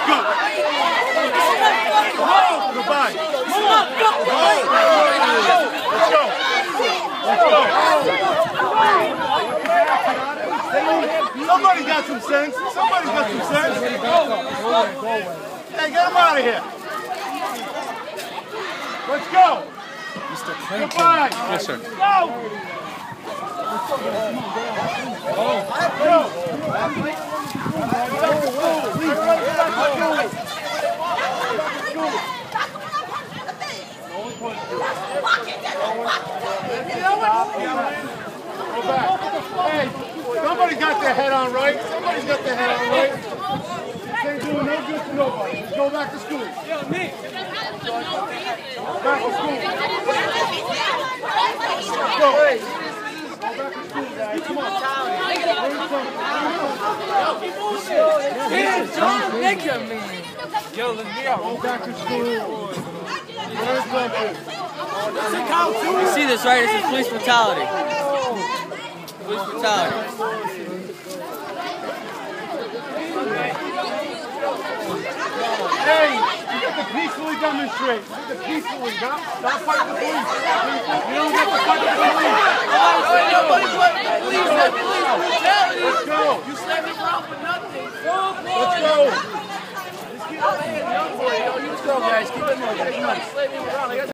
Back up. Up. Goodbye. Let's go. Let's go. Somebody got some sense. Somebody got some sense. Hey, get him out of here. Let's go. Goodbye. Yes, sir. Go. Go back. Hey, somebody got their head on right. Somebody's got their head on right. This ain't doing no good to nobody. Go back to school. Back to school. Go. Go back to school, guys. Come on. Yo, let's be out. Go back to school. Where's Memphis? You see this, right? This is police brutality. Police brutality. Hey, you get to peacefully demonstrate. You get to peacefully, not, not fight the police. You don't get to fight the police. Let's go. You slammed me around for nothing. Let's go. Let's go, guys. Keep it moving.